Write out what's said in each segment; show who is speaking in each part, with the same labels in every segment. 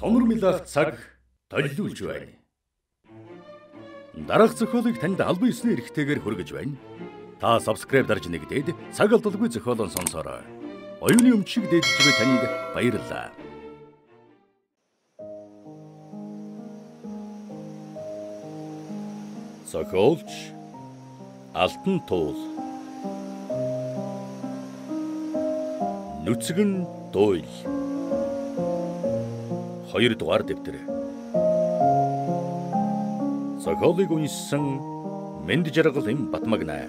Speaker 1: сонирмилах цаг толиулж байна. Дараах зохиолыг танд албан ёсны эрхтэйгээр хүргэж байна. Та subscribe дарж нэгдээд цаг алдалгүй зохиолон сонсороо. Оюуны өмчиг дээдж буй танд баярлалаа. Зохиолч Алтан туул Нүцгэн дуйл 2 дугаар дэвтэр. Зохиолыг уншсан Мэнд жаргал эм Батмагнаа.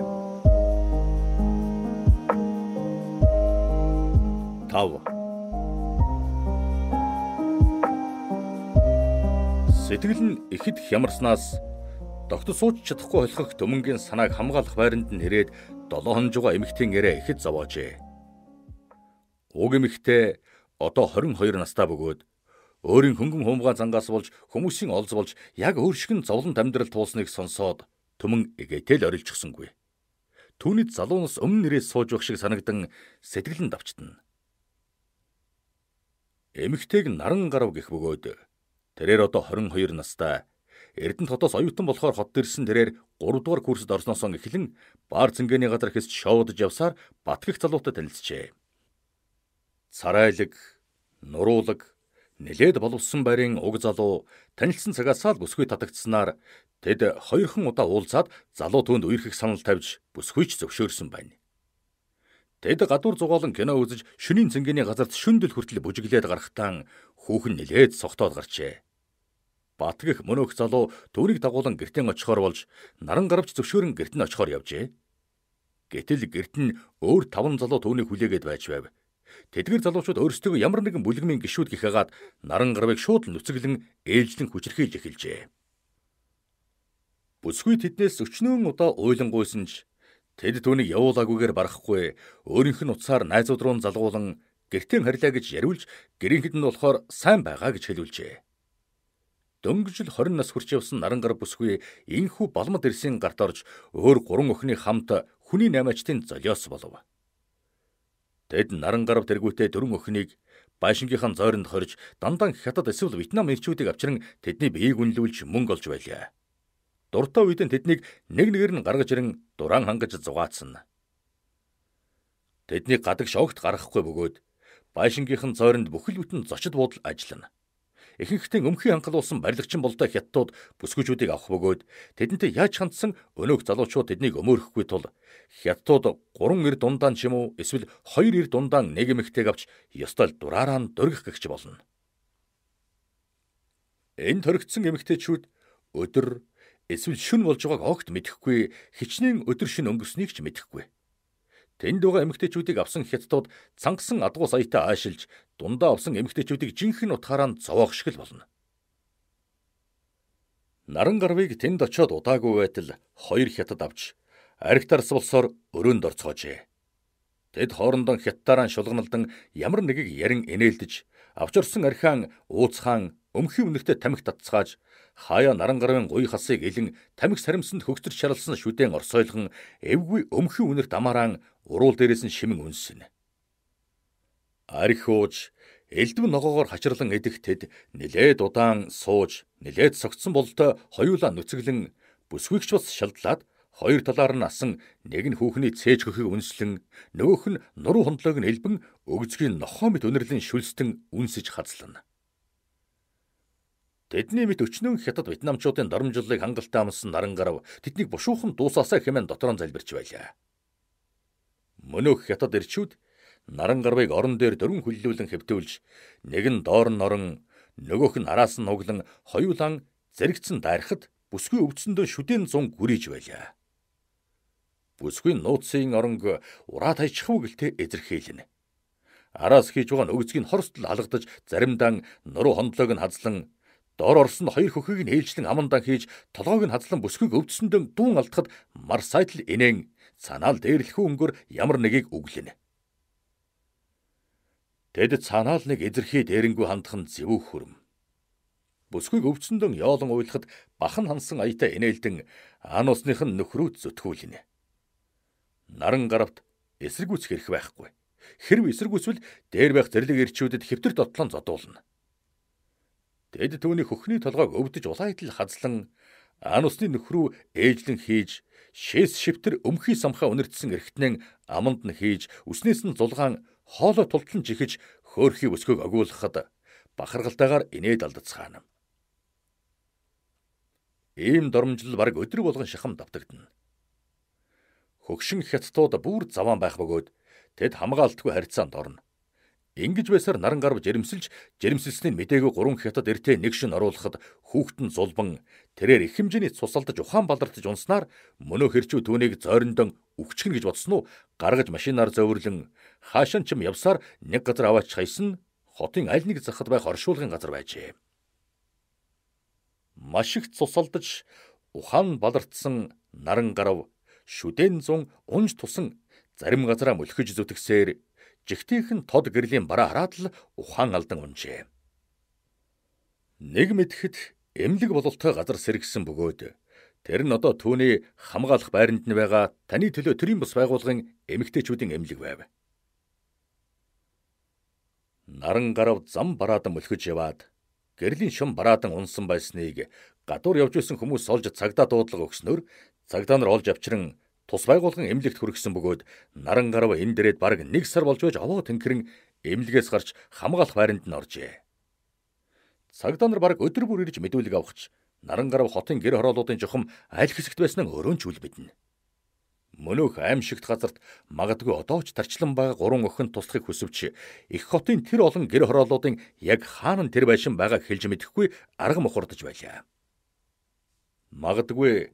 Speaker 1: Тав. Сэтгэл нь ихэд хямарснаас тогт сууж чадахгүй холхох төмөнгийн санааг хамгаалах байранд нь ирээд 7 хонжгоо эмэгтэйн яриа ихэд зовоожээ. Уг эмэгтэй одоо 22 настай бөгөөд өөрийн хөнгөн хуумгаа зангаас болж хүмүүсийн олз болж яг өөр шиг нь зовлонт амьдрал туулсныг сонсоод төмөн эгээтэл орилжсонгүй. Түүнийд залуунаас өмнө нэрээс сууж байх шиг санагдан сэтгэл нь давчтана. Эмэгтэйг наран гарав гэх бөгөөд тэрээр одоо 22 настай Эрдэнэт хотоос оюутан болохоор хот дэрсэн тэрээр 3 дугаар курсд орсноос эхлэн баар зингээний газар хэсч шоудж явсаар Батгах залуутай танилцжээ. Царайлаг, нуруулаг, Нилээд боловсон байрын уг залуу танилцсан цагаасаа л бүсгүй татагдсанаар тэд хоёрхан удаа уулзаад залуу түнд үерхэх санал тавьж бүсгүйч зөвшөөрсөн байна. Тэд гадуур зугаалan кино үзэж шөнийн цэнгэний газарт шүндэл хүртэл бүжиглээд гарахтаа хүүхэн нилээд согтоод гарчээ. Батгих мөнөөх залуу түүнийг дагуулan гертэн очихоор болж наран гаравч зөвшөөрөн герт нь очихоор явжээ. Гэтэл герт нь өөр таван залуу түүнийг хүлээгээд байж байв. Тэдгэр залуучууд өөрсдөө ямар нэгэн бүлгмийн гişүүд гихээгаад наран гарвыг шууд нүцгэлэн ээлжлэн хүчрхийлж эхэлжээ. Бүсгүй тэднээс өчнөн удаа уйлангуйсан ч тэд түүнийг явуулаагүйгээр барахгүй өөрийнх нь уцаар найзууд руу залгуулan гэртээ харьлаа гэж яриулж гэрийнхэд нь болохоор сайн байгаа гэж хэлүүлжээ. Дөнгөжл 20 нас хүрч явсан нарангар бүсгүй инхүү балмад ирсийн гарт орж өөр гурван охины хамт хүний наймаачтын золиос болов. Тэд наран гарав тэргүүтээ дөрвөн охиныг Байшингийнхан зойронд хорж дандан хятад эсвэл Вьетнам ирчүүдийг авчран тэдний биеийг үнэлүүлж мөнгө олж байлаа. Дуртай үед нь тэднийг нэг нэгээр нь гаргаж ирэн дуран хангаж зугаацсан. Тэдний гадаг шогт гаргахгүй бөгөөд Байшингийнхан зойронд бүхэл бүтэн зочид буудал ажиллана ихэнхдээ өмхийн хангалуулсан барилгачин болтой хятадууд бүсгүйчүүдийг авах бөгөөд тэдэнтэй яаж хандсан өнөөх залуучууд тэднийг өмөөрөхгүй тул хятадууд 3 эр дундаа ч юм уу эсвэл 2 эр дундаа нэг эмэгтэйг авч ёстой дураараа нь дөргих гэгч болно. Энэ төрөгдсөн эмэгтэйчүүд өдөр эсвэл шүн болж байгааг огт мэдэхгүй хичнээн өдөр шин өнгөрснийг ч мэдэхгүй. Тэнд байгаа эмэгтэйчүүдийг авсан хятадууд цангасан адгуу саятай аашилж дундаа авсан эмэгтэйчүүдийг жинхэнэ утгаараа зовоох шиг л болно. Наран гарвыг тэнд очиод удаагүй байтал хоёр хятад авч аригтарс болсоор өрөөнд орцгоожээ. Тэд хоорондоо хятадаараа шулганалдан ямар нэгийг ярин инээлдэж авч орсон архиан ууцхан өмхийн үнэртэй тамхи татцгааж хаяа наран гарвын гуй хасыг илэн тамхи саримсанд хөгтөрч шаралсан шүдэн орсойлгон эвгүй өмхийн үнэрт амараан уруул дээрээс нь шимэн үнсэн. Арх ууж элдв ногоогоор хачирлан эдэгтэд нилээд удаан сууж нилээд согтсон бололтой хоёулаа нүцгэлэн бүсгүйгч бас шалдлаад хоёр талаар нь асан нэг нь хүүхний цээж хөхийг үнслэн нөгөөх нь нуруу хондлоог нь элбэн өгзгийн нохоо мэт өнөрлөн шүлстэн үнсэж хазлана. Тэдний мэт өчнөн хятад вьетнамчуудын доромжллыг хангалттай амсан наран гарав тэднийг бушуухан дуусаасаа хэмээн дотроо залбирч байлаа. Мөнөөх хятад ирчүүд наран гарвыг орон дээр дөрвөн хүллүүлэн хэвтүүлж нэг нь доор нь орон нөгөөх нь араас нь нуглан хоёулаан зэрэгцэн дайрахад бүсгүй өвдсөндөө шүдэн зун гүрийж байлаа. Бүсгүй нууцын оронг ураа тайчихв гэлтэй эзэрхийлнэ. Араас хийж байгаа нөгцгийг хорстол алгадаж заримдаа нуруу хондлоог нь хазлан дор орсон хоёр хөхийг нь ээлжлэн амандан хийж толгойг нь хазлан бүсгүйг өвдсөндөө дүүн алдахад марсайтл инээн цанаал дээрлэхүү өнгөр ямар нэгийг үглэнэ. Тэд цанаал нэг эзэрхий дээрэнгүү хандах нь зэвүүх хөрм. Бүсгүйг өвчнөдөн яолон уйлахад бахан хансан аятай инээлдэн ан усных нь нөхрөөд зүтгүүлнэ. Наран гаравт эсэргүүц хэрэг байхгүй. Хэрв эсэргүүцвэл дээр байх зэрлэг ирчүүдэд хэвтэр дотлон зодуулна. Тэд түүний хөхний толгойг өвдөж улаайтал хазлан ан усны нөхрөө ээжлэн хийж шээс шивтэр өмхий самхаа үнэртсэн эргэтнэн аманд нь хийж үснээс нь зулгаан хоолой тултлан жихэж хөөрхий өсгөөг агуулхад бахаргалтайгаар инээд алдацгаана. Ийм доромжлол баг өдөр болгон шахам давтагдана. Хөгшин хятадууд бүр заваан байх бөгөөд тэд хамгаалтгүй харьцаанд орно. Ингиж байсаар наран гарав жирэмсэлж жирэмсэлсний мдээгүй гурван хятад эртээ нэг шин оруулахад хүүхдэн зулбан. Тэрээр их хэмжээний цусалдаж ухаан балартаж унснаар мөнөө хэрчүү түүнийг зойрондон өгчгэн гэж бодсон уу? Гаргаж машинаар зөөврлөн. Хаашаа ч юм явсаар нэг газар аваач хайсан хотын аль нэг захад байх оршуулгын газар байжээ. Маш их цусалдаж ухаан балартсан наран гарав. Шүдэн зун унж тусан. Зарим газараа мөлхөж зүтгсээр жигтийнхэн тод гэрлийн бараа хараад л ухаан алдан унжээ. Нэг мэдхэд эмнэлэг бололтой газар сэргсэн бөгөөд тэр нь одоо түүний хамгаалах байранд нь байгаа таны төлөө төрийн бас байгууллагын эмэгтэйчүүдийн эмнэлэг байв. Наран гарав зам бараадан мөлхөж яваад гэрлийн шум бараадан унсан байсныг гадуур явж исэн хүмүүс олж цагдаа дуудлага өгснөөр цагдаа нар олж авчран Тус байгуулгын эмнэлэгт хүргэсэн бөгөөд наран гарав энэ дээрээ бараг нэг сар болж байж овоо тэнхрэн эмнэлгээс гарч хамгаалах байранд нь оржээ. Цагдаа нар бараг өдөр бүр ирж мэдүүлэг авахч наран гарав хотын гэр хорооллуудын жухам аль хэсэгт байснаа өрөөнд ч үл мэднэ. Мөнөөх аимшигт газарт магадгүй одоо ч тарчлан байгаа гурван охин туслахыг хүсвч их хотын тэр олон гэр хорооллуудын яг хаана тэр байшин байгааг хэлж мэдэхгүй арга мухардж байлаа. Магадгүй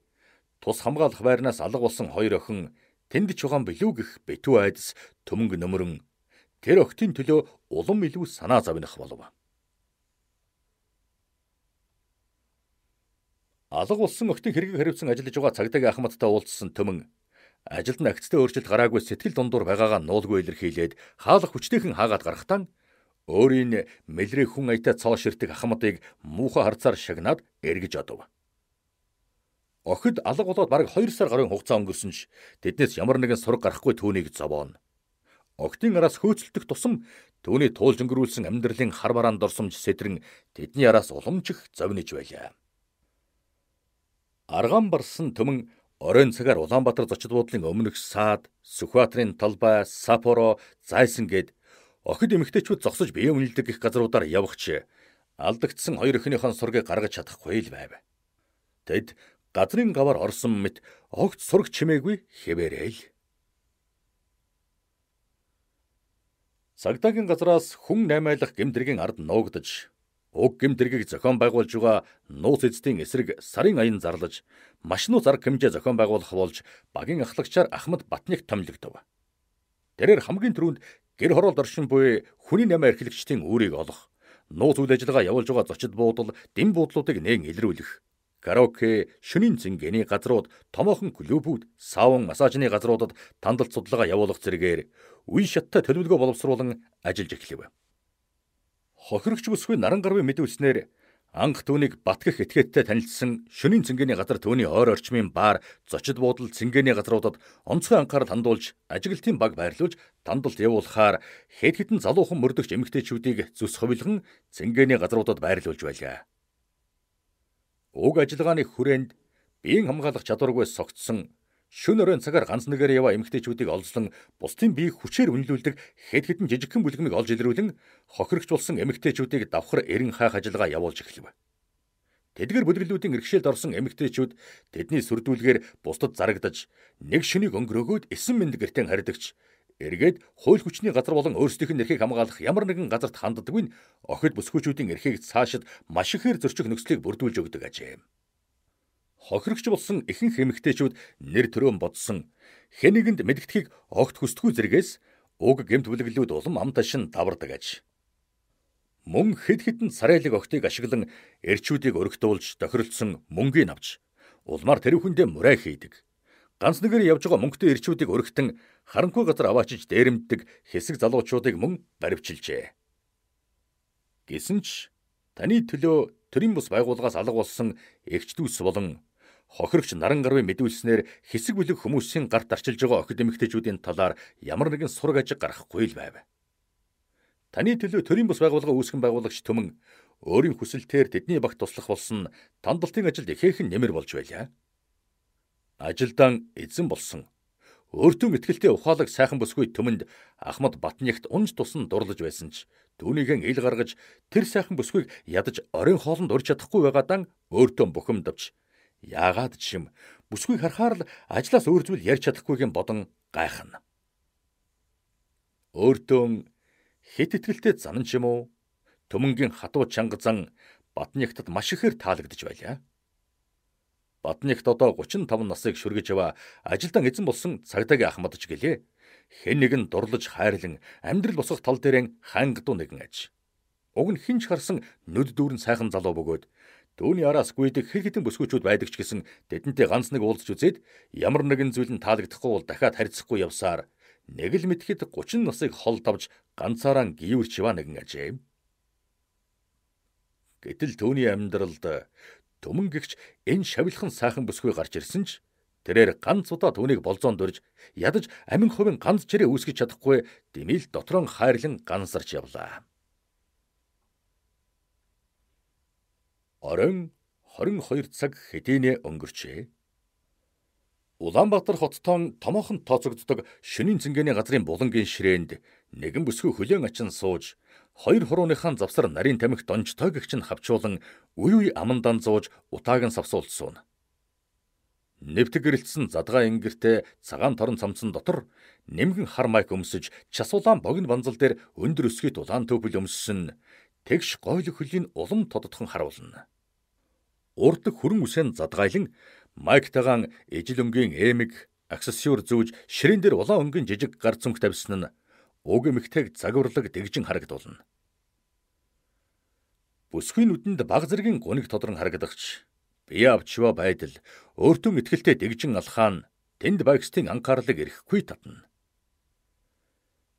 Speaker 1: Тус хамгаалах байрнаас алга болсон хоёр охин тэнд ч угаан билүү гэх битүү айдас төмөнг нөмрөн тэр охтын төлөө улам илүү санаа завнах болов. Алга болсон охтын хэргийг хариуцсан ажиллаж байгаа цагдаагийн ахмадтай уулзсан төмөн ажилд нь агцтай өөрчлөлт гараагүй сэтгэл дундуур байгаагаа нуулгүй илэрхийлээд хаалх хүчтэйхэн хаагаад гарахтаа өөрийн мэлрээ хүн аятай цоо ширтэг ахмадыг муухай харцаар шагнаад эргэж одов. Охид алга болоод бараг 2 сар гарын хугацаа өнгөрсөн ч тэднээс ямар нэгэн сураг гарахгүй түүнийг зовооно. Октын араас хөөцөлдөх тусам түүний туулж өнгөрүүлсэн амьдралын хар бараанд орсомж сэтрэн тэдний араас уламжих зовниж байлаа. Арган барсан төмөн оройн цагаар Улаанбаатар зочид буудлын өмнөх саад, Сүхбаатарын талбай, Сапоро, Зайсан гээд охид эмэгтэйчүүд зогсож бие үнэлдэг их газруудаар явахч алдагдсан хоёр өхнийхэн сургийг гаргаж чадахгүй л байв. Тэд газрын гавар орсон мэт огт сураг чимээгүй хэвээрэл. Цагдаагийн газраас хүн наймайлах гэмдэргийн ард нуугдаж уг гэмдэргийг зохион байгуулж байгаа нууц эзэдийн эсрэг сарын аян зарлаж машинуу зарг хэмжээ зохион байгуулах болж багийн ахлагчаар Ахмад Батныг томилогдов. Тэрээр хамгийн түрүүнд гэр хороолт оршин буй хүний намаа эрхлэгчдийн үүрийг олох, нууц үйл ажиллагаа явуулж байгаа зочид буудал, дэм буудлуудыг нээн илрүүлэх, караоке, шөнийн зингээний газрууд, томоохон клубүүд, савн массажны газруудад тандалт судалгаа явуулах зэрэгээр үе шаттай төлөвлөгөө боловсруулан ажиллаж эхлэв. Хохирогч бүсгүй наран гарвын мэдүүлснээр анх түүнийг Батгах этгээдтэй танилцсан шөнийн цэнгэний газар түүний ойр орчмын баар, зочид буудал цэнгэний газруудад онцгой анхаарал хандуулж, ажиглалтын баг байрлуулж тандалт явуулахаар хэд хэдэн залуухан мөрдөгч эмэгтэйчүүдийг зүс ховлгон цэнгэний газруудад байрлуулж байлаа уг ажиллагааны хүрээнд биеийн хамгаалах чадваргүй согтсон шүн өрөөнд цагаар ганц нэгээр яваа эмэгтэйчүүдийг олзлон бусдын биеийг хүчээр үнэлүүлдэг хэд хэдэн жижигхэн бүлгэмийг олж илрүүлэн хохирогч болсон эмэгтэйчүүдийг давхар эрен хаах ажиллагаа явуулж эхлэв. Тэдгэр бүлгэлүүдийн иргэшээлд орсон эмэгтэйчүүд тэдний сүрдүүлгээр бусдад зарагдаж нэг шөнийг өнгөрөөгөөд эсэн мэнд гэртэн харидагч эргээд хууль хүчний газар болон өөрсдийнх нь эрхийг хамгаалах ямар нэгэн газарт ханддаггүй нь охид бүсгүүчүүдийн эрхийг цаашид маш ихээр зөрчих нөхцөлийг бүрдүүлж өгдөг ажээ. Хохирогч болсон ихэнх эмэгтэйчүүд нэр төрөө бодсон хэн нэгэнд мэдгэдгийг огт хүсдэггүй зэрэгээс уг гемт бүлэглүүд улам ам ташин давардаг аж. Мөн хэд хэдэн царайлаг охтыг ашиглан эрчүүдийг өргөдүүлж тохиролцсон мөнгөний авч улмаар тэр хүндээ мурай хийдэг. Ганц нэгээр явж байгаа мөнгөтэй эрчүүдийг өргөтөн харанхуй газар аваачиж дээрэмддэг хэсэг залуучуудыг мөн баривчилжээ. Гэсэн ч таны төлөө төрийн бус байгууллагаас алга болсон эгч дүүс болон хохирогч наран гарвын мэдүүлснээр хэсэг бүлэг хүмүүсийн гарт арчилж байгаа охид эмэгтэйчүүдийн талаар ямар нэгэн сураг ажиг гарахгүй л байв. Таны төлөө төрийн бус байгууллага үүсгэн байгуулагч төмөн өөрийн хүсэлтээр тэдний багт туслах болсон тандалтын ажилд ихээхэн нэмэр болж байлаа. Ажилдаан эзэн болсон Өөртөө мэтгэлтэй ухаалаг сайхан бүсгүй төмөнд Ахмад Батнягт унж тусан дурлаж байсан ч түүнийхэн ил гаргаж тэр сайхан бүсгүйг ядаж оройн хоолнд урьж чадахгүй байгаадаа өөртөө бухимдавч яагаад ч юм бүсгүйг харахаар л ажлаас өөр зүйл ярьж чадахгүйгийн бодон гайхна. Өөртөө хит итгэлтэй зан ч юм уу төмөнгийн хатуу чанга зан Батнягтад маш ихээр таалагдж байлаа. Батнягт одоо 35 насыг шүргэж яваа ажилдан эзэн болсон цагдаагийн ахмад ч гэлээ. Хэн нэгэн дурлаж хайрлан амьдрал босгох тал дээрэн хангадуу нэгэн аж. Уг нь хинч харсан нүд дүүрэн сайхан залуу бөгөөд Төвний араас гүйдэг хэр хитэн бүсгүүчүүд байдаг ч гэсэн тэдэнтэй ганц нэг уулзч үзээд ямар нэгэн зүйл нь таалагдахгүй бол дахиад харьцахгүй явсаар нэг л мэдхэд 30 насыг хол давж ганцаараа гівэрч яваа нэгэн ажээ. Гэтэл түүний амьдралд Түмэн гихч энэ шавилхан сайхан бүсгүй гарч ирсэн ч тэрээр ганц удаа түүнийг болзоон дурж ядаж амин хувийн ганц чирээ үүсгэж чадахгүй дэмил дотрон хайрлан гансарч явлаа. Орон 22 цаг хэдийнэ өнгөрчээ. Улаанбаатар хоттон томоохон тооцогддог шөнийн цэнгэний газрын булангийн ширээнд нэгэн бүсгүй хүлээн ачин сууж хоёр хурууныхаа завсар нарийн тамхи донжтой гэгч нь хавчуулан үе үе амандан зууж утааг нь савсуулсан. Нэвтэг гэрэлтсэн задгаа ингэртэй цагаан торон цамцсан дотор нэмгэн хар майк өмсөж часуулаан богино банзал дээр өндөр өсгийт улаан төвпөл өмссөн тэгш гойл хөлийн улам тодотхон харуулна. Урд хөрөн үсэн задгаайлан майктайгаан ижил өнгийн эмэг аксессуар зүүж ширээн дээр улаан өнгийн жижиг гар цүнх тавьсан нь уг эмэгтэйг загварлаг дэгжин харагдуулна. Бүсгүй нүдэнд баг зэргийн гуниг тодрон харагдагч бие авчва байдал өөртөө ихтгэлтэй дэгжин алхаан тэнд багстын анхаарлыг эрэхгүй татна.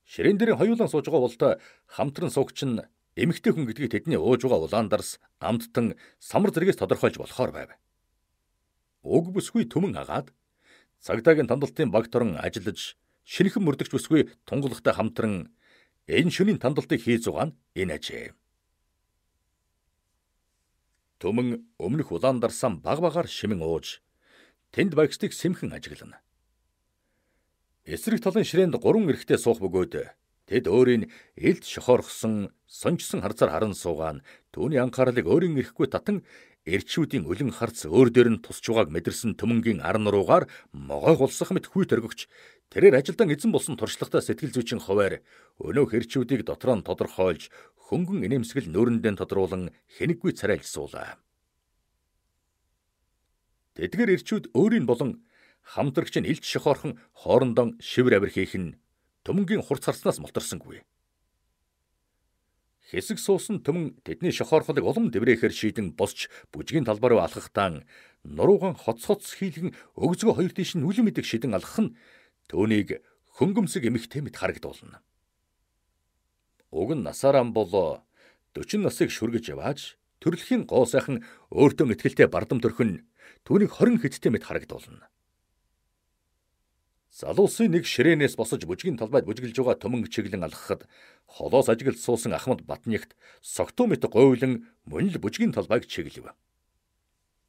Speaker 1: Ширээн дээр хоёулан сууж байгаа болтой хамтран суугч нь эмэгтэй хүн гэдгийг тэдний ууж байгаа улаан дарс амттан самар зэрэгээс тодорхойлж болохоор байв. Уг бүсгүй төмөн агаад цагдаагийн тандалтын баг торон ажиллаж шинэхэн мөрдөгч бүсгүй тунгалагтай хамтран энэ шөнийн тандалтыг хийж байгаа нь энэ ажээ. Төмөн өмнөх улаан дарсан баг багаар шимэн ууж тэнд багстыг сэмхэн ажиглана. Эсрэг талын ширээнд гурван эрэгтэй суух бөгөөд тэд өөрийн элд шохоорхсон сонжсон харцаар харан суугаан түүний анхаарлыг өөрийн эрэхгүй татан эрчүүдийн өлөн харц өөр дээр нь тусч байгааг мэдэрсэн төмөнгийн ар нуруугаар могой гулсах мэт хүй төргөгч тэрээр ажилдан эзэн болсон туршлагатай сэтгэл зүйчин хуваар өнөө хэрчүүдийг дотроо нь тодорхойлж хөнгөн инээмсгэл нүүрэндээ тодруулан хэнэггүй царайлсуулаа. Тэдгээр эрчүүд өөрийн болон хамтрагч нь илч шохоорхон хоорондоо шивэр авир хийх нь төмөнгийн хурц харснаас мултарсангүй. Хэсэг суусан төмөн тэдний шохоорхолыг улам дэврээхээр шийдэн босч бүжгийн талбар руу алхахтаа нурууган хоц хоц хийлгэн өгзгөө хоёр тийш нь нүлэн мэдэг шидэн алхах нь түүнийг хөнгөмсөг эмэгтэй мэт харагдуулна. Уг нь насаараа бол 40 насыг шүргэж явааж төрөлхийн гоо сайхан өөртөө ихтгэлтэй бардам төрхөн түүнийг 20 хэдтэй мэт харагдуулна. Залуусын нэг ширээнээс босож бүжгийн талбайд бүжгэлж байгаа төмөн чиглэн алхахад холоос ажиглж суусан Ахмад Батнягт согтуу мэт говьлон мөн л бүжгийн талбайг чиглэв.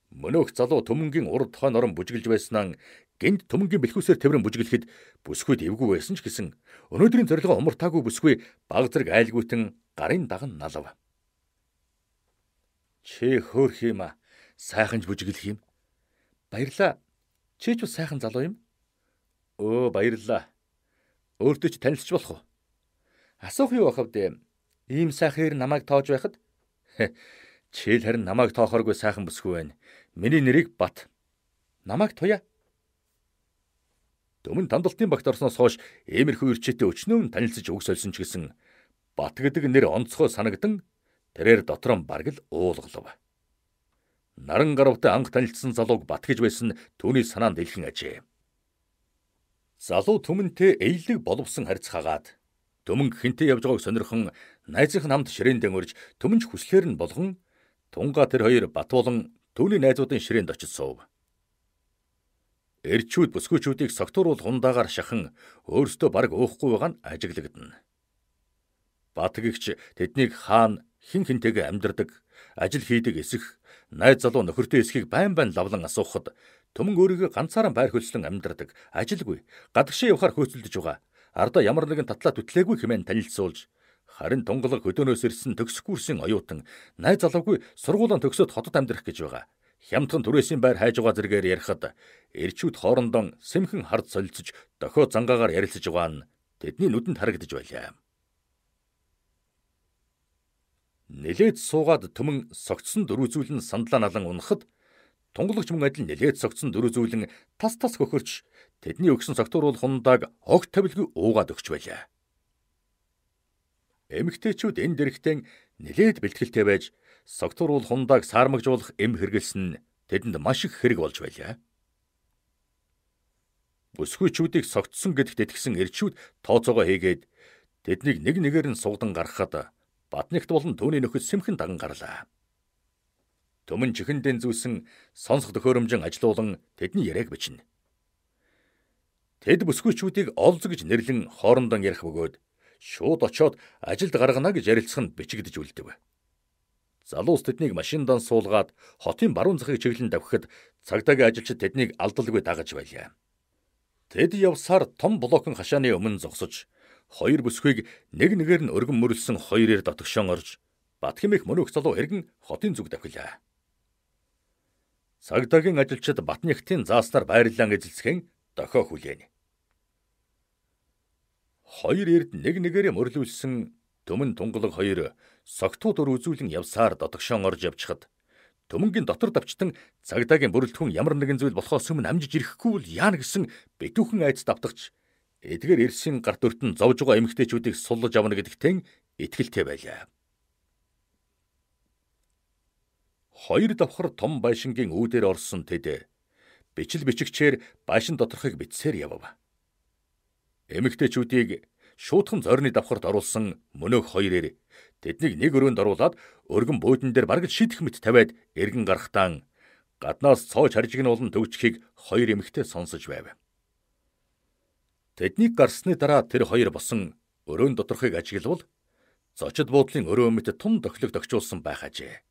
Speaker 1: Мөнөөх залуу төмөнгийн урд хойн орон бүжгэлж байснаа гинт төмөнгийн бэлхүүсээр тэрэн бүжгэлэхэд бүсгүй дэвгүй байсан ч гэсэн өнөөдрийн зорилгоо умартаагүй бүсгүй баг зэрэг айлгуйтан гарын даган налав. Чи хөөх юм а сайханж бүжгэлэх юм. Баярлаа. Чи ч бас сайхан залуу юм. Өө баярлалаа. Өөртөө ч танилцч болох уу? Асуух юу бахав дээ. Ийм сайхаар намайг тоож байхад чийл харин намайг тоохоргүй сайхан бүсгүй байна. Миний нэрийг Бат. Намайг туя. Төмөн тандалтын багт орсноос хойш иймэрхүү ирчээтэй өчнөө танилцж үг сольсон ч гэсэн Бат гэдэг нэр онцгой санагдан тэрээр дотроо бараг л уулгалав. Наран гаравтай анх танилцсан залууг Бат гэж байсан түүний санаанд илхэн ажээ. Залуу түмэнтэй эйлэг боловсон харьцаагаад төмөн хинтээ явж байгааг сонирхон найзынх нь хамт ширээндээ өрж төмөнч хүслээр нь болгон тунга тэр хоёр бат болон түүний найзуудын ширээнд очиж суув. Эрчүүд бүсгүйчүүдийг согтууруул хундаагаар шахан өөрсдөө бараг уухгүй байгаа нь ажиглагдана. Бат гихч тэднийг хаана хин хинтэйгээ амьдардаг, ажил хийдэг эсэх, найз залуу нөхөртэй эсхийг байн байн лавлан асуухад Төмөн өөрийгөө ганцаараа байр хөлслөн амьдардаг, ажилгүй, гадагшаа явахаар хөөцөлдөж байгаа. Ардаа ямар нэгэн татлаа түтлээгүй хэмээн танилцуулж харин тунгалаг хөдөөнөөс ирсэн төгсөх курсын оюутан найз залуугүй сургуулийн төгсөөд хотод амьдрах гэж байгаа. Хямдхан түрээсийн байр хайж байгаа зэрэгээр ярихад эрчүүд хоорондоо сэмхэн хард солилцож дохио зангаагаар ярилцаж байгаа нь тэдний нүдэнд харагдаж байлаа. Нилээд суугаад төмөн согтсон дөрвзүүлэн сандлаа налан унахад Тунгалагч мөн адил нэлээд цогцсон дөрөв зүйлэн тас тас хөхөрч тэдний өгсөн согтууруул хундааг огт тавилгүй уугаад өгч байлаа. Эмэгтэйчүүд энэ дэрэгтэн нэлээд бэлтгэлтэй байж согтууруул хундааг саармагжуулах эм хэрэгэлсэн нь тэдэнд маш их хэрэг болж байлаа. Бүсгүйчүүдийг согтсон гэдэгт итгэсэн эрчүүд тооцоогоо хийгээд тэднийг нэг нэгээр нь сугдан гаргахад Батнягт болон түүний нөхөд сэмхэн даган гарлаа. Төмөн чихэндэн зүүсэн сонсох төхөөрөмжин ажилуулан тэдний яриаг бичнэ. Тэд бүсгүйчүүдийг олз гэж нэрлэн хоорондоо ярих бөгөөд шууд очоод ажилд гаргана гэж ярилцах нь бичигдэж үлдэв. Залуус тэднийг машиндан суулгаад хотын баруун захыг чиглэн давхихад цагдаагийн ажилчид тэднийг алдалгүй дагаж байлаа. Тэд явсаар том блокын хашааны өмнө зогсож хоёр бүсгүйг нэг нэгээр нь өргөн мөрлсөн хоёроор дотгошон орж Батхимэх мөнөх залуу эргэн хотын зүг давхилаа. Цагдаагийн ажилчид Батнягтын зааснаар байрлалан эзэлцхэн дохио хүлээнэ. Хоёр эрд нэг нэгээрээ мөрлүүлсэн төмөн тунгалаг хоёр согтууд өр үзүүлэн явсаар додогшоон орж явчихад төмөнгийн дотор давчтан цагдаагийн бүрэлдэхүүн ямар нэгэн зүйл болохоос өмнө амжиж ирэхгүй бол яана гэсэн битүүхэн айц давтагч эдгээр эрсийн гарт өртөн зовж байгаа эмэгтэйчүүдийг суллаж авна гэдэгтэн итгэлтэй байлаа. хоёр давхар том байшингийн үүдээр орсон тэд бичил бичигчээр байшин доторхыг бичсээр явв. Эмэгтэйчүүдийг шуудхан зорны давхарт оруулсан мөнөөх хоёрээр тэднийг нэг өрөөнд оруулаад өргөн буудан дээр бараг шидэх мэт тавиад эргэн гарахтаа гаднаас цоож харжиг нь болон төвчхийг хоёр эмэгтэй сонсож байв. Тэднийг гарсны дараа тэр хоёр босон өрөөнд доторхыг ажиглавал зочид буудлын өрөө мэт тун тохилог тогчулсан байх ажээ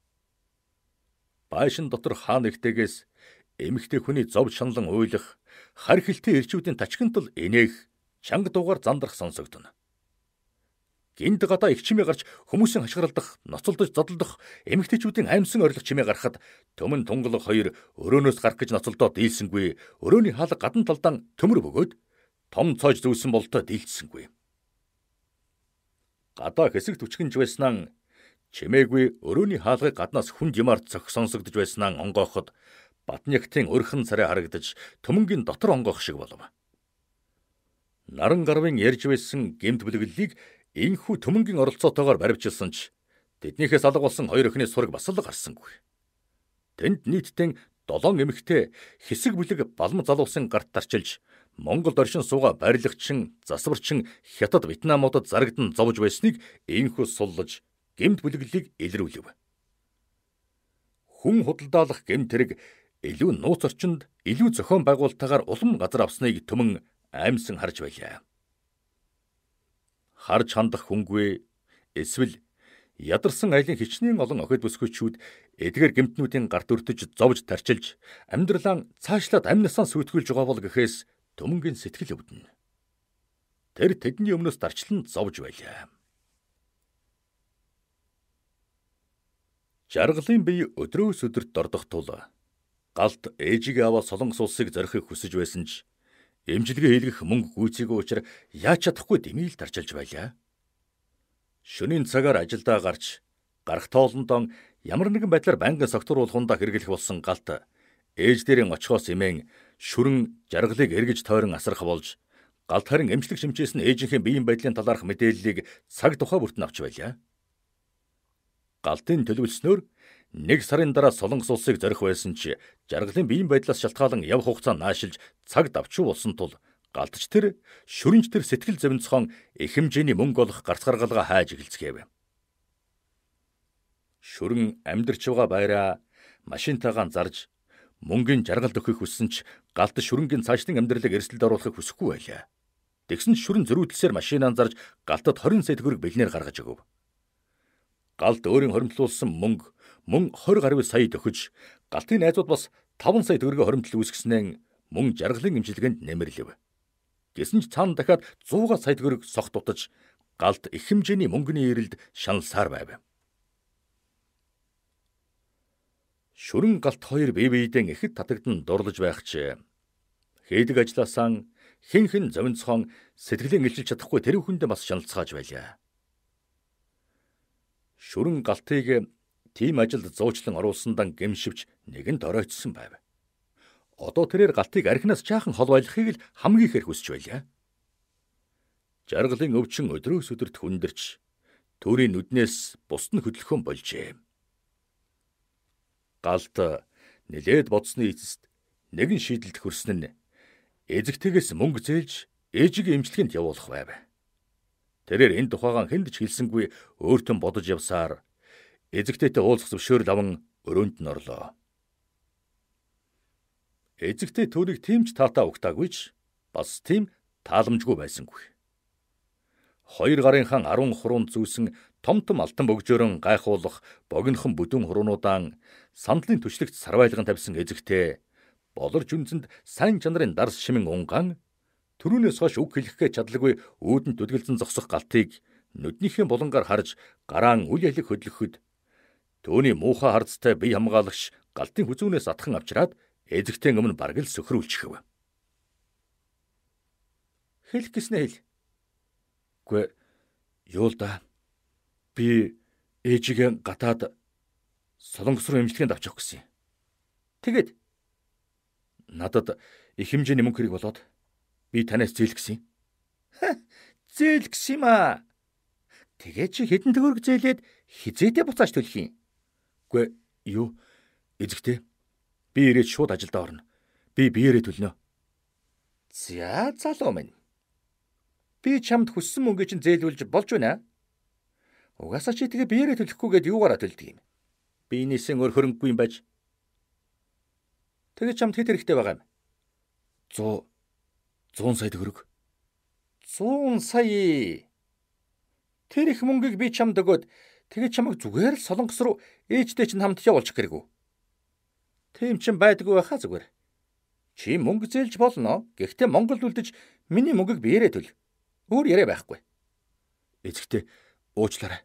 Speaker 1: байшин дотор хаан ихтэйгээс эмэгтэй хүний зов шаналн уйлах, хар хилтэй ирчүүдийн тачгантал инээх, чанга дуугаар зандрах сонсогдно. Гинт гадаа их чимээ гарч хүмүүсийн хашгиралдах, ноцолдож зодолдох эмэгтэйчүүдийн амьсан орилох чимээ гарахад төмөн тунгалаг хоёр өрөөнөөс гарах гэж ноцолдоод дийлсэнгүй. Өрөөний хаалга гадна талдаа төмөр бөгөөд том цоож зүүсэн болтоо дийлцсэнгүй. Гадаа хэсэг түчгэнж байснаа Чимээгүй өрөөний хаалгыг гаднаас хүнд юмар цох сонсогдож байснаа онгооход Батнягтын өрхөн царай харагдаж төмөнгийн дотор онгоох шиг болов. Наран гарвын ярьж байсан гемт бүлэглэлийг инхүү төмөнгийн оролцоотойгоор баривчилсан ч тэднийхээс алга болсон хоёр өхний сураг бас л гарсангүй. Тэнд нийтдээ долоон эмэгтэй хэсэг бүлэг балам залуусын гарт тарчилж Монгол оршин сууга барилгачин, засварчин хятад Вьетнамуудад зарагдан зовж байсныг инхүү суллаж гэмт бүлэглэлийг илрүүлв. Хүн худалдаалах гэмт хэрэг илүү нууц орчинд илүү зохион байгуулалтаагаар улам газар авсныг төмөн аимсан харж байлаа. Харж хандах хүнгүй эсвэл ядарсан айлын хичнээн олон охид бүсгүйчүүд эдгээр гэмтнүүдийн гарт өртөж зовж тарчилж амьдралаа цаашлаад амнасаа сүйтгэлж байгаа бол гэхээс төмөнгийн сэтгэл өвдөн. Тэр тэдний өмнөөс дарчлан зовж байлаа. Жаргалын бие өдрөөс өдөрт дордох тул галт ээжигээ аваа солонгос улсыг зорихыг хүсэж байсан ч эмчилгээ хийлгэх мөнгө гүйцээгүй учраас яаж чадахгүй дэмийл тарчилж байлаа. Шөнийн цагаар ажилдаа гарч гарах тоолондоо ямар нэгэн байдлаар байнгын согтууруулахундаа хэрэглэх болсон галт ээж дээрэн очихоос эмээн шүрэн жаргалыг эргэж тойрон асрах болж галт харин эмчлэг шимчээс нь ээжийнхээ биеийн байдлын талаарх мэдээллийг цаг тухай бүртэн авч байлаа галтын төлөвлөснөөр нэг сарын дараа Солонгос улсыг зорих байсан ч жаргалын биеийн байдлаас шалтгаалan яв хугацаа наашилж цаг давчуу болсон тул галтч тэр шүрэнч тэр сэтгэл зовнцхон их хэмжээний мөнгө олох гарц гаргалгаа хайж эхэлцгээв. Шүрэн амьдарч байгаа байраа машинтайгаан зарж мөнгөний жаргал өгөх хүссэн ч галт шүрэнгийн цаашдын амьдралыг эрсдэлд оруулахыг хүсэхгүй байлаа. Тэгсэн шүрэн зөрүүдэлсээр машинаа зарж галтад 20 сая төгрөг бэлнээр гаргаж өгөв. галд өөрийн хоримтлуулсан мөнгө мөн 20 гаруй сая төгөж галтын найзууд бас 5 сая төгрөгийн хоримтлал үүсгэснээр мөн жаргалын имчилгээнд нэмэрлэв. Гэсэн ч цаана дахиад 100 сая төгрөг согт дутаж галд их хэмжээний мөнгөний ирэлд шаналсаар байв. Шүрэн галт хоёр бие биедэн ихэд татагдан дурлаж байх ч хийдэг ажлаасаа хэн хэн зовинцхон сэтгэлээ илчилж чадахгүй тэр хүндээ бас шаналцгааж байлаа. Шүрэн галтыг тийм ажилд зуучлан оруулсандан гэмшивч нэгэн доройтсон байв. Одоо тэрээр галтыг архинаас жаахан хол байлгахыг л хамгийн их хүсэж байлаа. Жаргалын өвчин өдрөөс өдөрт хүндэрч төрийн нүднээс бусд нь хөдлөхөн болжээ. Галт нилээд бодсны эцэст нэгэн шийдэлд хүрсэн нь эзэгтэйгээс мөнгө зээлж ээжигээ имчилгээнд явуулах байв. Тэрээр энэ тухайгаан хэнд ч хэлсэнгүй өөртөө бодож явсаар эзэгтэйтэй уулзах зөвшөөрөл аван өрөөнд нь орлоо. Эзэгтэй төрийг тэмч таатаа угтаагүйч бас тийм тааламжгүй байсангүй. Хоёр гарын хан 10 хуруунд зүүсэн том том алтан бөгжөөрөн гайхуулах богинохон бүдүүн хуруунуудаа сандлын төчлөгт сарвайлган тавьсан эзэгтэй болорж үнцэнд сайн чанарын дарс шимэн унган төрүүнээс хойш үг хэлэхгээ чадлагүй үүдэн түдгэлзэн зогсох галтыг нүднийхээ булангаар харж гараан үл ялэг хөдлөхөд төөний муухай хардцтай бие хамгаалагч галтын хүзүүнээс атхан авчраад эзэгтэй өмнө бараг л сөхрүүлчихв. Хэлэх гэснээ хэл. Гүй юу л да. Би ээжигээ гатаад солонгос руу эмчилгээнд авчих гэсэн. Тэгэд надад их хэмжээний мөнгө хэрэг болоод би танаас зээл гисэн. Зээл гисэн юм аа. Тэгээ чи хэдэн төгрөг зээлээд хизээдээ буцааж төлөх юм. Гүй юу эзэгтэй Би ирээд шууд ажилдаа орно. Би биеэрээ төлнө. За залуу минь. Би чамд хүссэн мөнгө чинь зээлүүлж болж байна. Угаасаа чи тэгээ биеэрээ төлөхгүйгээд юугаараа төлдөг юм. Би энэсэн өр хөрөнгөгүй юм байж. Тэгээ чамд хэд хэрэгтэй байгаа юм? 100 100 сая төгрөг. 100 сая. Тэр их мөнгийг би чамд өгөөд тэгээ чамайг зүгээр л солонгос руу ээжтэй чинь хамт явуулчих хэрэггүй. Тийм ч байдгүй байхаа зүгээр. Чи мөнгө зээлж болно. Гэхдээ Монгол үлдэж миний мөнгөг биеэрээ төл. Өөр яриа байхгүй. Эцэгтэй уучлаарай.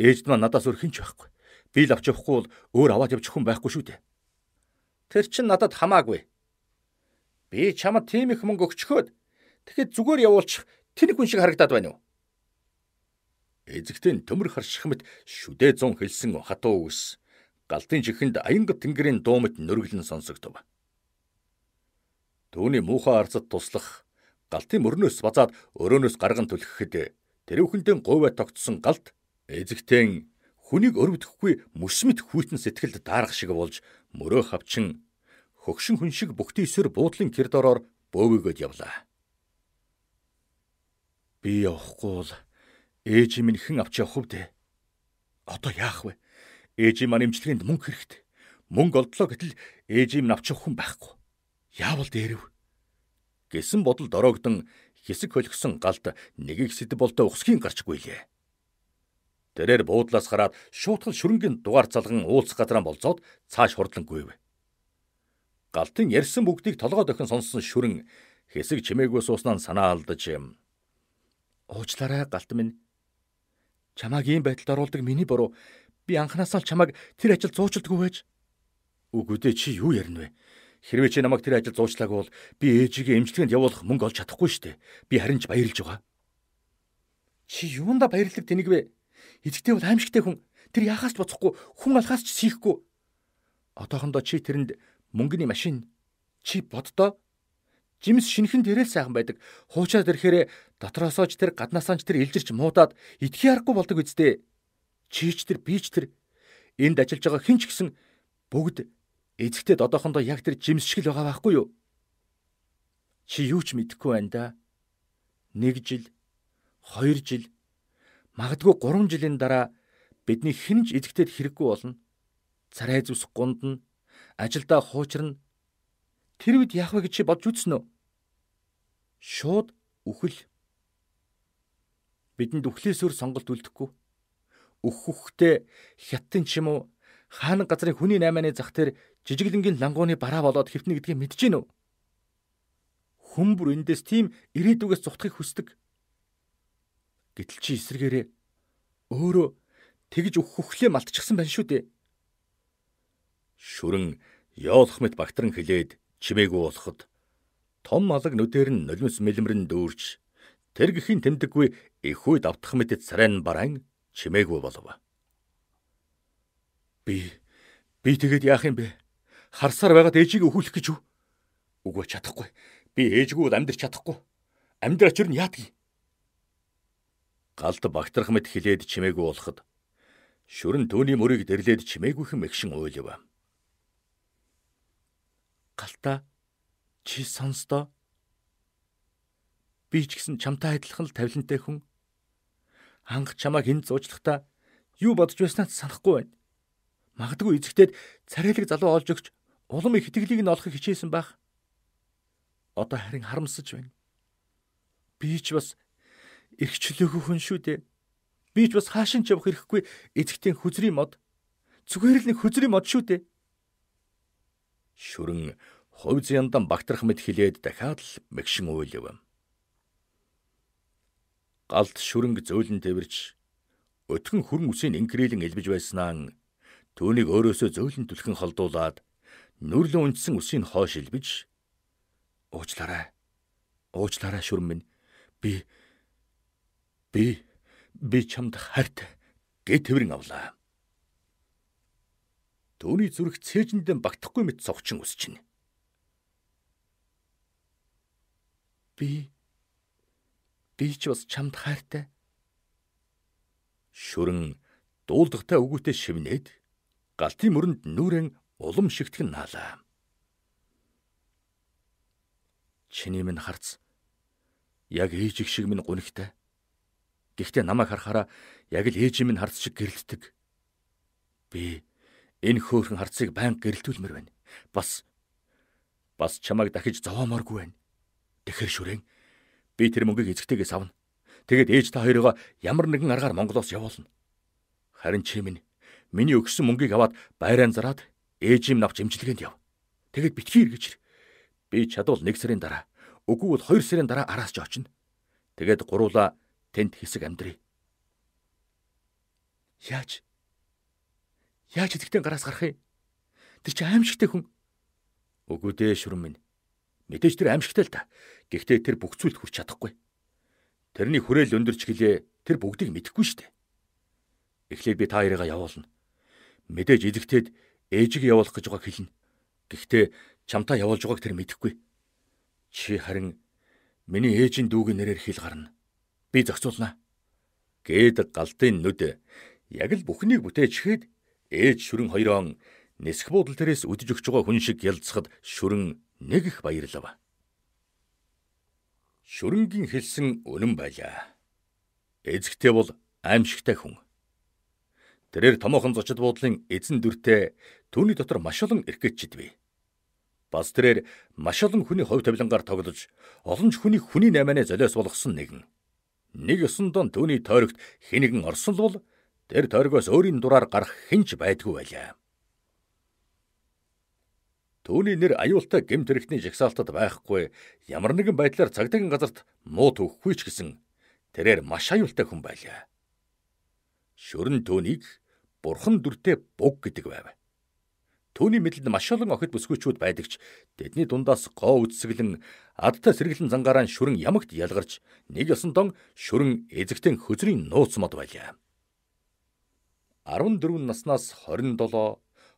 Speaker 1: Ээжд маань надаас өөр хинч байхгүй. Би л авч явахгүй бол өөр аваад явж хүн байхгүй шүү дээ. Тэр чин надад хамаагүй. Би чамд тийм их мөнгө өгчхөөд тэгэхэд зүгээр явуулчих тэр хүн шиг харагдаад байна уу? Эзэгтэй төмөр харших мэт шүдээ зун хэлсэн хатуу үс галтын чихэнд аянга тэнгэрийн дуумд нөрөглөн сонсогдов. Төвний муухай арцад туслах галтын мөрнөөс базаад өрөөнөөс гарган түлхэхэд тэрүүхэндээ говьа тогтсон галт эзэгтэн хүнийг өрөвдөхгүй мөсмөд хүйтэн сэтгэлд даарах шиг болж мөрөө хавчин хөгшин хүн шиг бүхтийсэр буудлын кэр дороор бөөвөгöd явлаа. Би явахгүй бол ээж минь хэн авч явах вэ? Одоо яах вэ? Ээжийн маань эмчилгээнд мөнгө хэрэгтэй. Мөнгө олдлоо гэтэл ээжийн минь авчих хүн байхгүй. Яавал дээрэв. Гэсэн бодол дороогдсон хэсэг хөлгсөн галд нэгийг сэт болдоо ухсхийн гарчгүй лээ. Тэрээр буудлаас хараад шуутгал шүрэнгийн дугаар залган уулзах газраа болцоод цааш хурдлангүйв. Галтын ярьсан бүгдийг толгой дохин сонссон шүрэн хэсэг чимээгүй сууснаа санаа алдаж юм. Уучлаарай галт минь. Чамааг ийм байдалд оруулдаг миний буруу. Би анханасаа л чамайг тэр ажил зуучилдгүй байж. Үгүй дээ чи юу ярина вэ? Хэрвээ чи намайг тэр ажил зуучлаагүй бол би ээжигээ эмчилгээнд явуулах мөнгө олж чадахгүй шүү дээ. Би харин ч баярлж байгаа. Чи юунда баярлаг тэнэг вэ? Эцэгтэй бол аимшигтэй хүн. Тэр яхаас ч боцохгүй, хүн алхаас ч сийхгүй. Одоохондоо чи тэрэнд мөнгөний машин чи боддоо Жимс шинхэн тэрэл сайхан байдаг. Хуучаад ирэхээр дотроосоо ч тэр гаднаасаа ч тэр илжирч муудаад идхий харахгүй болдог үсттэй. Чийч тэр бич тэр энд ажиллаж байгаа хэн ч гэсэн бүгд эзэгтэй додоохондоо яг тэр жимс шиг л байгаа байхгүй юу? Чи юу ч мэдэхгүй байна да. 1 жил, 2 жил, магадгүй 3 жилийн дараа бидний хэн ч эзэгтэйд хэрэггүй болно. Царай зүсэх гунд нь ажилдаа хуучрна. Тэр үед яах вэ гэж чи бодж үзсэн үү? Шууд үхэл. Бидэнд үхлээс өөр сонголт үлдэхгүй өхөхтэй хятадын ч юм уу хаан газрын хүний наймааны зах дээр жижиглэнгийн лангууны бараа болоод хэвтнэ гэдгийг мэдэж гин үү? Хүн бүр эндээс тийм ирээдүгээс зутахыг хүсдэг. Гэтэл чи эсрэгээрээ өөрөө тэгж өхөхлээ малтчихсан байна шүү дээ. Шүрэн яолох мэт багтран хилээд чимээгүй болоход том алаг нүдээр нь нулимс мэлмрэн дүүрч тэр гихийн тэмдэггүй их үе давтах мэт царайн бараан чимээгүй болов. Би би тэгэд яах юм бэ? Харсаар байгаад ээжийг өхүүлэх гэж үү? Үгүй чадахгүй. Би ээжгүй амьдрч чадахгүй. Амьдраач юу яадгийг. Галд багтрах мэт хилээд чимээгүй болоход шүрэн түүний мөрийг дэрлээд чимээгүйхэн мэгшин уйлв галтаа чи сонстоо. Би ч гэсэн чамтай адилхан л тавилантай хүн. Ханга чамайг энд зуучлахдаа юу бодож байснаа санахгүй байна. Магадгүй эзэгтээд царайлаг залуу олж өгч улам их хэтгэлийг нь олохыг хичээсэн байх. Одоо харин харамсаж байна. Би ч бас эрхчлөөгөө хүн шүү дээ. Би ч бас хаашин ч явах хэрэггүй эзэгтийн хүзрийн мод. Зүгээр л нэг хүзрийн мод шүү дээ. Шүрэн хувь зяндан багтрах мэт хилээд дахиад л мэгшин уйлв. Галт шүрэнг зөөлөн тэрч өтгөн хүрэн үсийн инкрэлэн элбэж байснаа түүнийг өөрөөсөө зөөлөн түлхэн холдуулаад нүрлэн унтсан үсийн хоош элбэж уучлаарай. Уучлаарай шүрэн минь. Би би би чамд хайртай гэт тэрэн авлаа. Төвний зүрх цээжиндээ багтахгүй мэт цогчин өсчихнэ. Би би ч бас чамд хайртай. Шүрэн дуулдахтай өгөөтэй шивнээд галтын мөрөнд нүрэн улам шигтгэн наалаа. Чиний минь харц яг ээжиг шиг минь гунигтай. Гэхдээ намайг харахаараа яг л ээж минь харц шиг гэрэлтдэг. Би Энэ хөөрхөн харцыг байн гэрэлтүүлмэр байна. Бас бас чамайг дахиж зовоомооргүй байна. Тэгэхэр шүрэн би тэр мөнгийг эзэгтэйгээс авна. Тэгэд ээж та хоёроо ямар нэгэн аргаар Монголоос явуулна. Харин чи минь миний өгсөн мөнгийг аваад байрaan зараад ээжим навч имчилгээнд яв. Тэгэд битгий эргэж. Би чадвал нэг сарын дараа, үгүй бол хоёр сарын дараа араас ч очино. Тэгэд гуруула тэнд хэсэг амьдрий. Яаж Яаж идэхтэй гараас гарах юм? Тэр чи аимшигтэй хүн. Үгүй дээ шүрэн минь. Мэдээж тэр аимшигтай л та. Гэхдээ тэр бүх зүйлд хүрч чадахгүй. Тэрний хүрээл өндөрч гэлээ тэр бүгдийг мэдэхгүй дээ. Эхлээд би та хоёрыгаа явуулна. Мэдээж эзэгтээд ээжиг явуулах гэж байгааг хэлнэ. Гэхдээ чамтаа явуулж байгааг тэр мэдэхгүй. Чи харин миний ээжийн дүүгийн нэрээр хэл гарна. Би зохицуулна. Гээд галтын нүд яг л бүхнийг бүтээчгээд ээж шүрэн хоёроо нисэх буудал дээрээс үдж өгч байгаа хүн шиг ялцахад шүрэн нэг их баярлав. Шүрэнгийн хэлсэн үнэн байлаа. Эзэгтэй бол аимшигтай хүн. Тэрээр томоохон зочид буудлын эзэн дүртэй түүний дотор маш олон эрхэтчидвэ. Бас тэрээр маш олон хүний хувь тавилангаар тоглож олон ч хүний хүний наймааны золиос болгосон нэгэн. Нэг ёсондоо түүний тойрогт хинэгэн орсон бол Тэр тойргоос өөрийн дураар гарах хинч байдгүй байлаа. Төвний нэр аюултай гэмт хэрэгтний жагсаалтад байхгүй ямар нэгэн байдлаар цагдаагийн газарт муу төвхгүй ч гэсэн тэрээр маш аюултай хүн байлаа. Шүрэн түүнийг бурхан дүртэй буг гэдэг байв. Түүний мэдлэлд маш олон охид бүсгүйчүүд байдагч тэдний дундаас гоо үсгэлэн адтай сэргэлэн зангараа шүрэн ямагт ялгарч нэг ёсондон шүрэн эзэгтэн хөзрийн нууц мод байлаа. 14 наснаас 27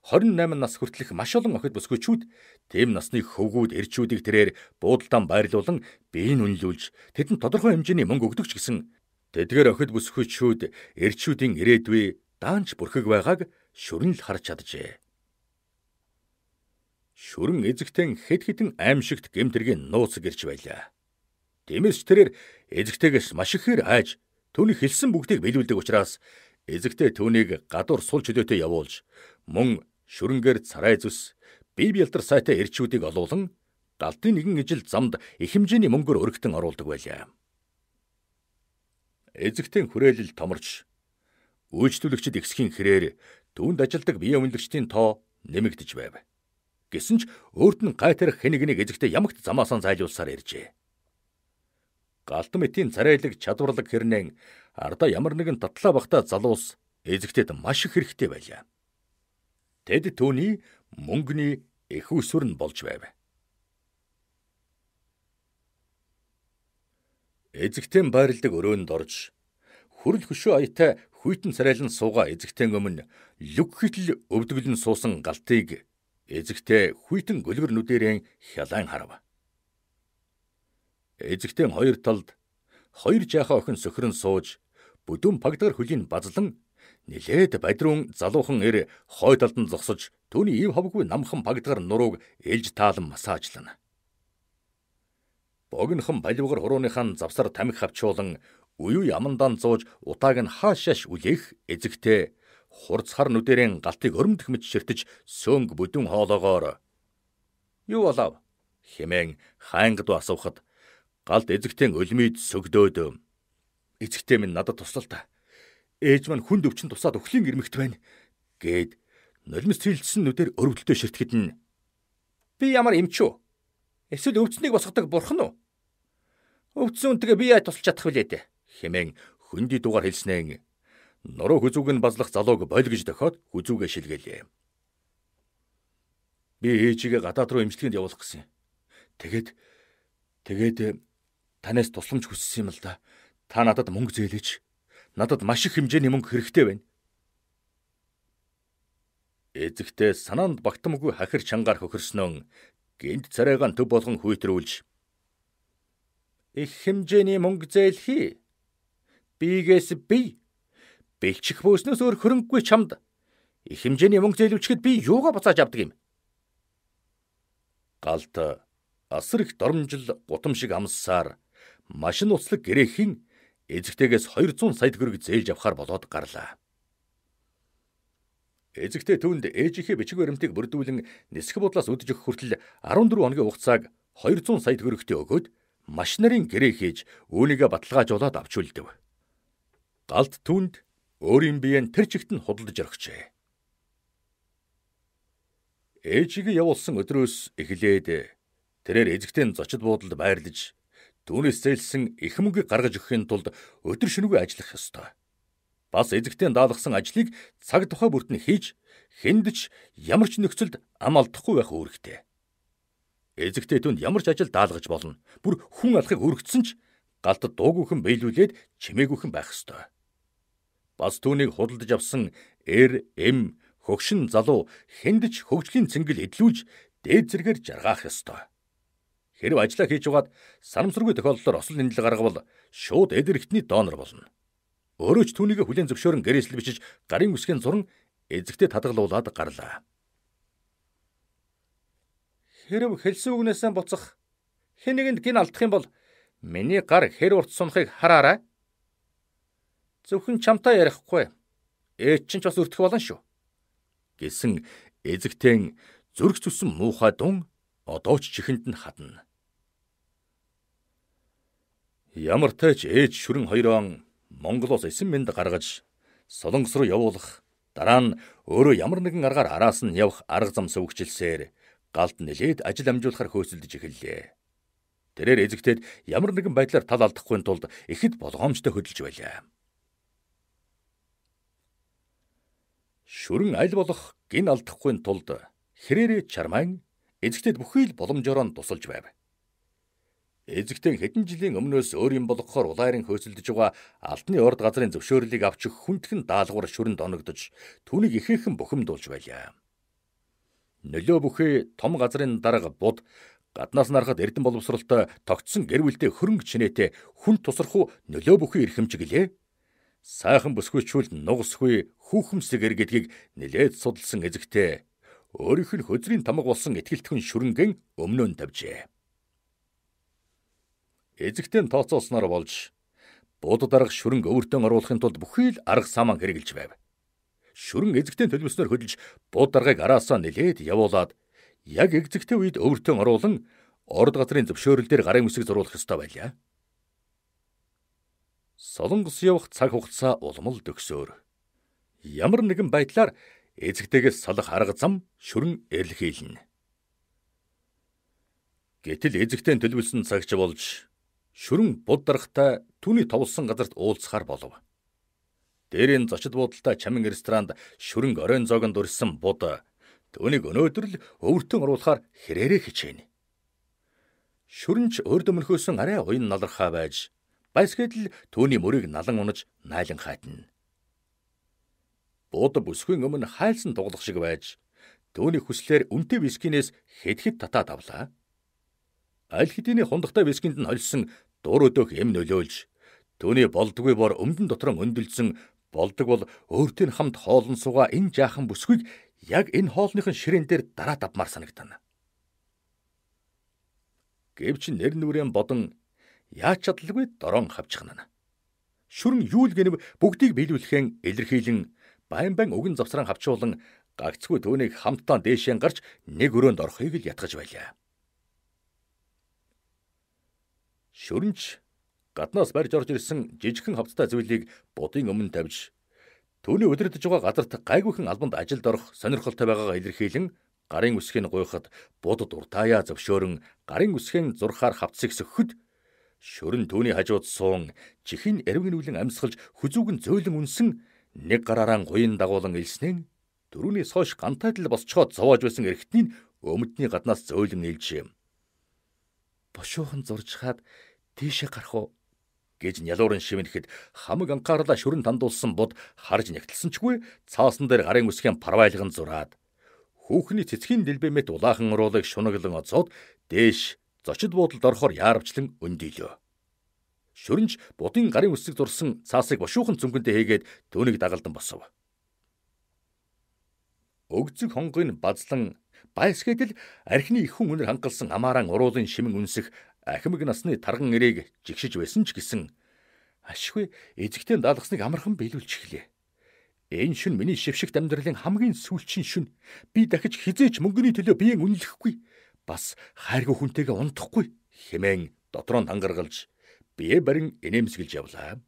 Speaker 1: 28 нас хүртэлх маш олон охид бүсгүйчүүд тэм насны хөвгүүд эрчүүдийг тэрээр буудалдан байрлуулан биеийг үнэлүүлж тэдэнд тодорхой хэмжээний мөнгө өгдөг ч гэсэн тэдгээр охид бүсгүйчүүд эрчүүдийн ирээдүй даанч бүрхэг байгааг шүрэн л харж чаджээ. Шүрэн эзэгтэн хэд хэдэн аимшигт гэмтэргийн нууц гэрч байлаа. Тиймээс тэрээр эзэгтэйгээс маш ихээр айж түүний хэлсэн бүгдийг биелүүлдэг учраас Эзэгтэй түүнийг гадуур сул чөлөөтэй явуулж мөн шүрэнгээр царай зүс бие бэлтэр сайтай эрчүүдийг олуулан галтын нэгэн ижил замд их хэмжээний мөнгөөр өргөтөн оруулдаг байлаа. Эзэгтэн хүрээлэл томорч үйлчлүүлэгчид ихсхийн хэрээр түүнд ажилдаг бие үнэлэгчдийн тоо нэмэгдэж байв. Гэсэн ч өөрт нь гай тарих хэнийг нэг эзэгтэй ямагт замаасан зайлуулсаар иржээ. Галтан мэтийн царайлаг чадварлаг хэрнэн ардаа ямар нэгэн татлаа багтаа залуус эзэгтэд маш их хэрэгтэй байлаа. Тэд түүний мөнгөний их усүр нь болж байв. Эзэгтэн байрладаг өрөөнд орж хүрл хөшөө аятай хүйтэн царайлан сууга эзэгтэн өмнө лүг хитл өвдөглөн суусан галтыг эзэгтээ хүйтэн гөлгөр нүдэрэн хялан харав. Эзэгтэн хоёр талд хоёр жаахан охин сөхрөн сууж бүдүүн пагдгар хөлийн базлан нилээд бадруун залуухан эр хой талд нь зогсож түүний ив хавгүй намхан пагдгар нурууг ээлж таалан масаажлана богинохон баливгар хурууныхаа завсар тамхи хавчуулан үе ямандан зууж утааг нь хаашааш үлээх эзэгтэй хурцхар нүдэрэн галтыг өрөмдөх мэт ширтэж сөнг бүдүүн хоолоогоор юу болов? Хэмээн хайнгад асуухад. Галд эзэгтэн өлмид сөгдөөд эзэгтэй минь надад туслал та ээж маань хүнд өвчин тусаад өхлийн ирмэгт байна гэд нулимс цэлсэн нүдээр өрөвдөлтөй ширтгэд нь би ямар эмчүү эсвэл өвцнийг босгодог бурхан уу Өвдсөн үнтэйгээ би яа тусалж чадах вүлээ дээ хэмээн хөндөй дугаар хэлснээр нуруу хүзүүг нь базлах залууг болгож дохиод хүзүүгээ шилгэлээ. Би ээжигээ гадаад руу эмчилгээнд явуулах гэсэн. Тэгээд тэгээд танаас тусламж хүссэн юм л да. Та надад мөнгө зээлэж. Надад маш их хэмжээний мөнгө хэрэгтэй байна. Эзэгтэй санаанд багтамгүй хахир чангаар хөхөрснөө гинт царайгаан төв болгон хүйтрүүлж их хэмжээний мөнгө зээлхий. Бигээс би бэлчих бөөснөөс өөр хөрөнгөгүй чамд их хэмжээний мөнгө зээлвчгэд би юугаа буцааж авдаг юм? Галт асар их доромжил гутам шиг амссаар машин уцлаг гэрээхийн эзэгтэйгээс 200 сая төгрөг зээлж авахар болоод гарлаа. Эзэгтэй түүнд ээжийнхээ бичиг баримтыг бүрдүүлэн нисэх бодлоос өдөж өгөх хүртэл 14 хоногийн хугацааг 200 сая төгрөгтэй өгөөд маш нарын гэрээ хийж үүнийгээ баталгаажуулаад авч үлдэв. Галт түнд өөрийн биеэн тэр чигт нь худалдаж орхижээ. Ээжийг явуулсан өдрөөс эхлээд тэрээр эзэгтэй зочид буудалд байрлаж түүнээс зээлсэн их мөнгийг гаргаж өгөхийн тулд өдөр шөнөгүй ажиллах ёстой. Бас эзэгтэй даалгасан ажлыг цаг тухай бүрт нь хийж хэндэж ямар ч нөхцөлд ам алдахгүй байх үүрэгтэй. Эзэгтэй түнд ямар ч ажил даалгаж болно. Бүр хүн алахыг өргөцсөн ч галт дуугүйхэн биелүүлээд чимээгүйхэн байх ёстой. Бас түүнийг худалдаж авсан эр, эм, хөгшин залуу хэндэж хөгжлийн цэнгэл эдлүүлж дээд зэргээр жаргаах ёстой. Хэрв ажиллаа хийж угаад санамсаргүй тохиолдолд осол нэмэл гаргавал шууд эд эрхтний донор болно. Өөрөө ч түүнийг хүлэн зөвшөөрөн гэрээсэл бичиж гарын үсгийн зуран эзэгтэй тадгалуулаад гарлаа. Хэрв хэлсэн үгнээсээ буцах хэн нэгэнд гин алдах юм бол миний гар хэр урт сунахыг хараарай. Зөвхөн чамтай ярихгүй. Ээж чинь ч бас өртөх болно шүү. гэсэн эзэгтэн зүрх зүсэн муухай дун одоо ч чихэнд нь хадна. Ямар тач ээж шүрэн хоёроо Монголоос эсэн мэнд гаргаж Солонгос руу явуулах дараа нь өөрөө ямар нэгэн аргаар араас нь явах арга зам сөвгчлсээр галд нэлээд ажил амжуулахар хөөсөлдөж эхэллээ. Тэрээр эзэгтээд ямар нэгэн байдлаар тал алдахгүй тулд ихэд болгоомжтой хөдөлж байлаа. Шүрэн аль болох гин алдахгүй тулд хэрээрээ чармайн эзэгтээд бүхий л боломжоор нь тусалж байв. Эзэгтэн хэдэн жилийн өмнөөс өөрийн болгохоор улайрын хөөсөлдөж байгаа албаны урд газрын зөвшөөрлийг авч хүндхэн даалгавар шүрэнд оногдож түүнийг ихээхэн бухимдуулж байлаа. Нөлөө бүхий том газрын дарга буд гаднаас нарахад эрдэн боловсролтой тогтсон гэр бүлтэй хөрөнгө чинээтэй хүн тусрах уу нөлөө бүхий эрхэмжиглээ. Сайхан бүсгүйчүүл нугасгүй хүүхэмсэг эргэдгийг нилээд судалсан эзэгтэй өөрийнх нь хөзрийн тамга болсон ихтгэлтхэн шүрэнгэн өмнөө нь тавьжээ. Эзэгтэн тооцоолсноор болж бууд дарга шүрэнг өвөртөн оруулахын тулд бүхий л арга саман хэрэгжилж байв шүрэн эзэгтэй төлөвснөр хөдөлж бууд даргаыг араасаа нэлээд явуулаад яг эзэгтэй үед өвөртөн оруулан орд газрын зөвшөөрлөөр гарын үсэг зуруулах ёстой байлаа. Солонгос явах цаг хугацаа улмал төгсөөр. ямар нэгэн байдлаар эзэгтэйгээс салах арга зам шүрэн эрэлхийлнэ. Гэтэл эзэгтэй төлөвлөсөн цагч болж шүрэн буд дарахтай түүний товлсон газарт уулзахаар болов. Дээрийн зочид буудалтай чамин ресторанд шүрэн оройн зоогонд урьсан буд түүнийг өнөөдөр л өвөртөн оруулахаар хэрээрээ хичээнэ. Шүрэнч өөр дөмөрхөөсөн арай уян налархаа байж Баясгэд л түүний мөрийг налан унаж найлан хайтна. Бууд бүсгүй өмнө хайлсан дуглах шиг байж түүний хүслээр үнтэй вискинээс хэд хэд татаад авлаа. Аль хэдийн хундагтай вискинд нь холсон дур өдөөх эм нөлөөлж түүний болдгүй бор өмдөн дотор өндөлсөн болдог бол өөртөө хамт хоолн сууга энэ жаахан бүсгүйг яг энэ хоолныхын ширээн дээр дараад авмаар санагдана. Гэвч нэр нүрэн бодон яаж чадлагүй дорон хавчихна. Шүрэн юу л гэнэв бүгдийг биелүүлэхэн илэрхийлэн байн байн өгөн завсран хавчуулан гагцгүй түүнийг хамтдаа дээшээ гарч нэг өрөөнд орохыг л ятгаж байлаа. Шүрэнч гаднаас барьж орж ирсэн жижигхэн хавцтай зүйлийг будын өмнө тавьж түүний өдөрдөж байгаа газарт гайгүйхэн албанд ажилд орох сонирхолтой байгаагаа илэрхийлэн гарын үсгийг гуйхад будад уртаяа зөвшөөрөн гарын үсгийн зурхаар хавцыг сөхөхөд Шүрэн түүний хажууд суун чихийн эрвгнүүлэн амьсгалж хүзүүгэн зөөлөн үнсэн нэг гараараа гуйн дагуулan илснэн дөрүүнээс хойш гантайдал босчоод зовоож байсан эргэтний өмдний гаднаас зөөлөн илж бошуухан зурж хаад тийшээ гарах уу гэж нялуурын шивнэхэд хамаг анхаарлаа шүрэн тандуулсан бод харж нягтлсанчгүй цаасан дээр гарын үсгийн парвайлган зураад хүүхний цэцгийн дэлбэмэт улаахан уруулыг шунаглан оцоод дээш зочид буудалд орохоор яарвчлан өндийлөө. Шүрэнж будын гарын үсэг зурсан цаасыг бошуухан цөнгөндөө хийгээд түүнийг дагалдан босов. Өгзөг хонгойн базлан байсгэдэл архины их хүн үнэр хангалсан амааран уруулын шимэн үнсэх ахимаг насны тарган эрээг жигшиж байсан ч гэсэн ашгүй эзэгтэй даалгасныг амархан биелүүлж эхлэе. Энэ шүн миний шившигт амьдралын хамгийн сүүлчийн шүн. Би дахиж хизээч мөнгөний төлөө биеийг үнэлэхгүй бас хайргүй хүнтэйгээ унтахгүй хэмээн дотроо тангаргалж бие барин инээмсэглэж явлаа.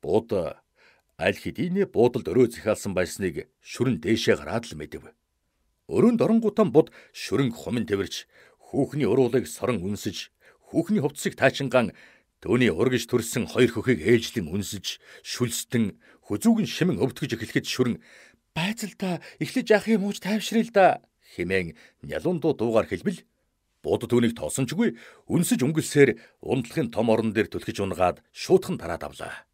Speaker 1: Бууд аль хэдийн буудалд өрөө захиалсан байсныг шүрэн дээшээ гараад л мэдэв. Өрөөнд оронгуудаа буд шүрэн хумын тэрч хүүхний уруулыг сорон үнсэж хүүхний хувцсыг таачинган Төвний ургиж төрсэн хоёр хөхийг ээлжлэн үнсэж, шүлстэн, хүзүүгэн шимэн өвтгөж эхлэхэд шүрэн "Байцал та эхлэж яах юм ууж тайвшръя л да" хэмээн нялундуу дуугаар хэлбэл бууд түүнийг тоосончгүй үнсэж өнгөлсөөр унтлагын том орон дээр түлхэж унгаад шуутхан тараад авлаа.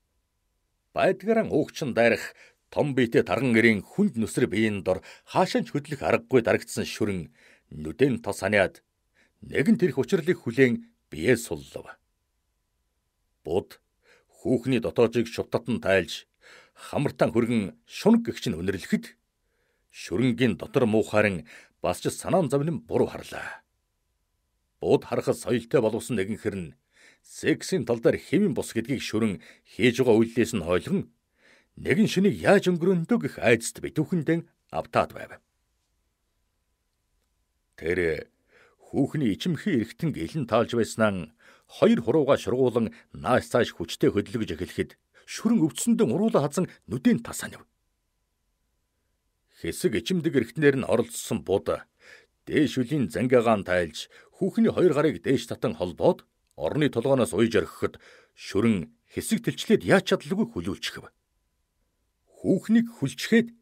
Speaker 1: Байдгараа уугчин дайрах том биетэй тарган гэрийн хүнд нүсэр биеийн дор хаашаанч хөдлөх аргагүй дарагдсан шүрэн нүдэн тос ханиад нэгэн тэрх учрлыг хүлээн бие суллав. Буд хүүхний дотоожийг шутатан тайлж хамартан хөргөн шунаг гихч нь өнөрлөхөд шүрэнгийн дотор муухарын бас ч санаан завнын буруу харлаа. Бууд харахад соёлтой боловсон нэгэн хэрн сексийн тал дээр хэвэн бус гэдгийг шүрэн хийж байгаа үйлдэлээс нь хойлгон нэгэн шөнийг яаж өнгөрөндөө гэх айдст битүүхэндээ автаад байв. Тэр хүүхний ичимхий эргэтэн гэлэн таалж байснаа хоёр хурууга шургуулan нааш цааш хүчтэй хөдөлгөж эхлэхэд шүрэн өвчсөндөө уруула хазан нүдэн тасанив хэсэг ичимдэг эргэтнэр нь оролцсон бууд дээш үлийн зангаагаан тайлж хүүхний хоёр гарыг дээш татан холбоод орны толгооноос уйж орхиход шүрэн хэсэг тэлчлээд яаж чадлагүй хүлүүлчихв. Хүүхнийг хүлчгээд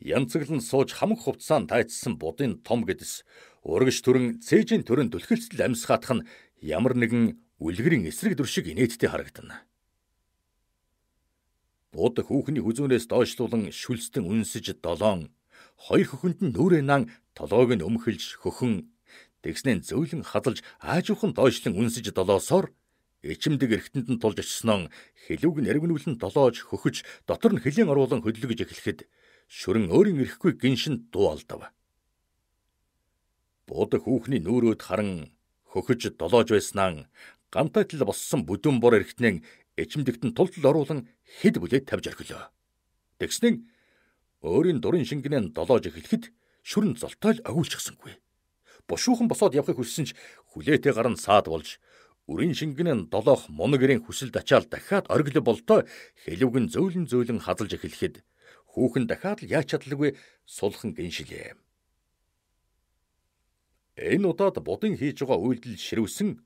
Speaker 1: янцэглэн сууж хамаг хувцаан тайцсан будын том гэдэс урагш төрөн цээжийн төрөн түлхэлцэл амьсгаатах нь ямар нэгэн үлгэрийн эсрэг дүр шиг инээдтэй харагдана. Бууд хүүхний хүзүүнээс доошлуулан шүлстэн үнсэж долоон хоёр хөхөнд нь нүрээ наан толгойг нь өмхөлж хөхөн тэгснээ зөөлөн хадалж аажуухан доошлон үнсэж долоосоор ичимдэг эргэтэнд нь тулж очсноо хэлүүг нь эргэнүүлэн долоож хөхөж дотор нь хөлийн оруулан хөдлөж эхлэхэд шүрэн өөрийн ирэхгүй гиншин дуу алдав. Буудаг хүүхний нүүрөөд харан хөхөж долоож байснаа гантайтал боссон бүдүүн бор эргэтнээ ичимдэгт нь тултал оруулан хэд бүлээд тавьж орхилоо. Тэгснээ өөрийн дурын шингэнээ долоож эхлэхэд шүрэн золтой л агуулчихсангүй. Бушуухан босоод явахыг хүссэн ч хүлээтэй гарan саад болж Үрийн шингэнэн долоох мунагэрийн хүсэл дачаал дахиад оргил болдоо хэлвгэн зөөлөн зөөлөн хазалж эхлэхэд хүүхэн дахиад л яаж чадлагүй сулхан гиншилээ. Энэ удаад будын хийж байгаа үйлдэл ширвсэн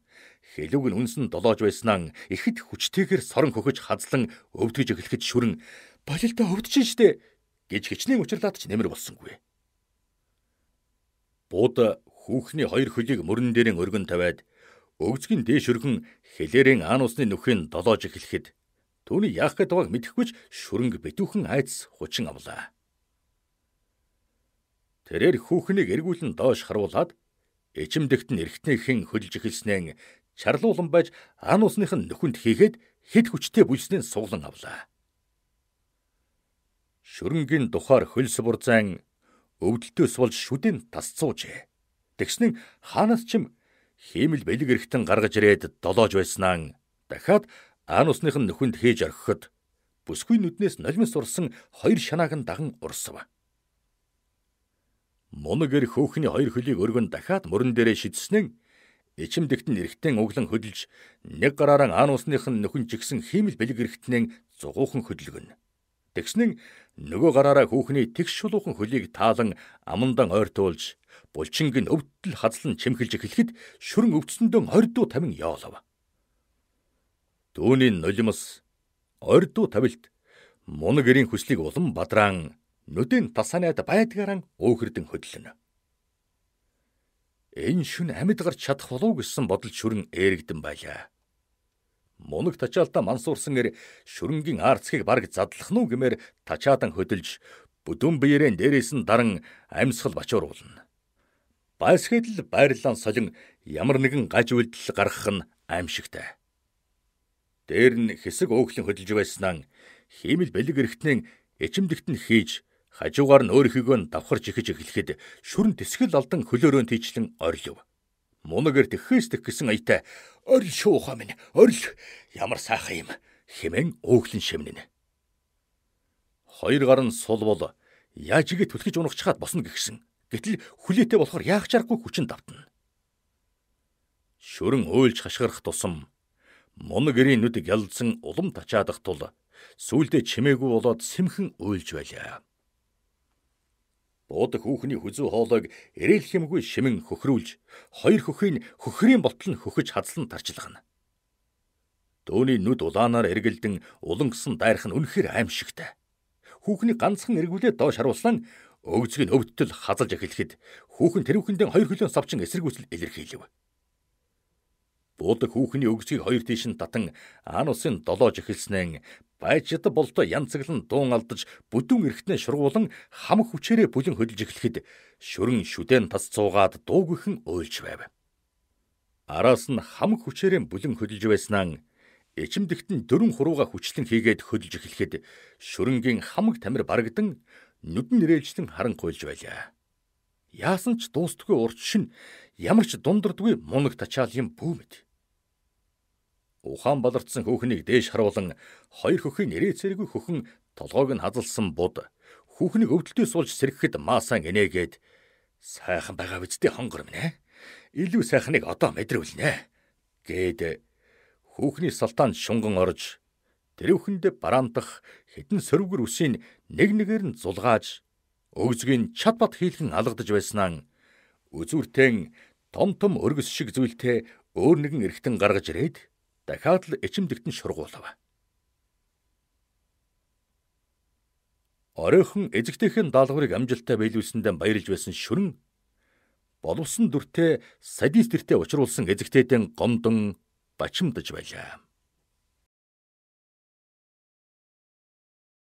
Speaker 1: хэлвг нь үнсэн долоож байснаа ихэд хүчтэйгээр сорон хөхөж хазлан өвдгөж эхлэхэд шүрэн болилдоо өвдөж штэ гэж хичнээн учирлаад ч нэмэр болсонгүй. Бууд хүүхний хоёр хөлийг мөрөн дээрэн өргөн тавиад Өгзгийн дээш өргөн хэлээрэн аанусны нүхийн долоож эхлэхэд түүний яах гээд байгааг мэдэхгүйч шүрэнг битүүхэн айц хучин авлаа. Тэрээр хүүхнийг эргүүлэн доош харуулад эчимдэгт нь эргэтнийхэн хөлж эхэлснээр чарлуулан байж аанусных нь нөхөнд хийгээд хэд хүчтэй бүлснээ суглан авлаа. Шүрэнгийн духаар хөлс бурзайн өвдөлтөөс болж шүдэн тасцуужээ. Тэгснэн хаанаас ч юм хиймэл бэлэг эрэхтэн гаргаж ирээд долоож байснаа дахиад аанусных нь нөхөнд хийж орхиход бүсгүй нүднээс нулимс урсан хоёр шанааг нь даган урсав. Мунагэр хөөхний хоёр хөлийг өргөн дахиад мөрөн дээрээ шидснэн ичимдэгт нь эрэхтэн өглөн хөдөлж нэг гараараа аанусных нь нөхөн чигсэн хиймэл бэлэг эрэхтнээ зугуухан хөдөлгөн. Тэгснэн нөгөө гараараа хүүхний тэгш шулуухан хөлийг таалан амандан ойртуулж булчинг нь өвдөл хазлан чимхэлж эхлэхэд шүрэн өвдсөндөө ордуу тавин яолов. Дүүний нулимс ордуу тавилт мунаг гэрийн хүслийг улам бадраан нүдэн тасаанаад байдгаараа өөхөрдөн хөдлөнө. Энэ шүн амьд гарч чадах болов гэсэн бодол шүрэн ээрэгдэн байлаа. Мунаг тачаалтаа мансуурсан эр шүрэнгийн арцгийг бараг задлах нь гэмээр тачаадан хөдөлж бүдүүн биеэрэн дээрээс нь даран амьсгал бачууруулна. Байсгээд л байрлалан солин ямар нэгэн гаж үйлдэл гаргах нь аимшигтай. Дээр нь хэсэг өөхлөн хөдөлж байснаа хиймэл бэлэг эрэхтнээ эчимдэгт нь хийж хажуугаар нь өөрийнхөө давхарж ихэж эхлэхэд шүрэн тэсгэл алдан хөлөөрөө тийчлэн орилов. Мунагэр тэхээс тэх гэсэн аятай орил шуухаа минь орил ямар сайхан юм хэмээн өөхлөн шимнэнэ. Хоёр гар нь сул бол яаж игэ түлхэж унагчхаад босно гихсэн. Гэтэл хүлээтэй болохоор яах чаргагүй хүчин давтана. Шүрэн уйлж хашгирах тусам мунаг гэрийн нүд гялдсан улам тачаадах тул сүулдэ чимээгүй болоод сэмхэн уйлж байлаа. Буудаг хүүхний хүзүү хоолойг эрээл хэмгүй шимэн хөхрүүлж хоёр хөхийг хөхрийн ботл нь хөхөж хадслан тарчилгана. Дөөний нүд улаанаар эргэлдэн улан гисэн дайрах нь үнэхээр аимшигтай. Хүүхний ганцхан эргүүлээд доош харуулсан Өгзгийг өвдтөл хазалж эхлэхэд хүүхэн тэрүүхэндээ хоёр хөлөө савчин эсэргүүцэл илэрхийлв. Буудаг хүүхний өгзгийг хоёр тийш нь татан аан усын долоож эхэлснээр байжид болдоо янцаглан дуун алдаж бүдүүн эрэхтнээ шургуулan хамаг хүчээрээ бүлэн хөдөлж эхлэхэд шүрэн шүдэн тас цуугаад дуугийнхэн уйлж байв. Араас нь хамаг хүчээрээ бүлэн хөдөлж байснаа эчимдэгт нь дөрөн хурууга хүчлэн хийгээд хөдөлж эхлэхэд шүрэнгийн хамаг тамир барагдан нүдэн нэрэлжтэн харанхуйлж байлаа. Яасан ч дуустдаггүй урд шин ямар ч дундардгүй мунаг тачаал юм бүү мэд. Ухаан баларцсан хөөхнийг дээш харуулan хоёр хөхийн нэрээ цэрэггүй хөхөн толгойг нь хазалсан буд хүүхнийг өвдөлтөөс болж сэргэхэд маасан гинэгээд сайхан байгаа бидтэй хонгор минь илүү сайхныг одоо мэдрүүлнэ гээд хүүхний салтаанд шунган орж тэрүүхэнд бараамдах хідэн сөрвгөр үсийн нэг нэгээр нь зулгааж өгзгийн чад бат хийлгэн алгадж байснаа үзүүртэн том том өргөс шиг зүйлтэй өөр нэгэн эргэтэн гаргаж ирээд дахиад л эчимдэгтэн шургуулав. Оройхон эзэгтэйхэн даалгаврыг амжилттай биелүүлсэндээ баярлж байсан шүрэн боловсон дүртэй садист тэртээ учруулсан эзэгтэйдэн гомдон бачимдаж байлаа.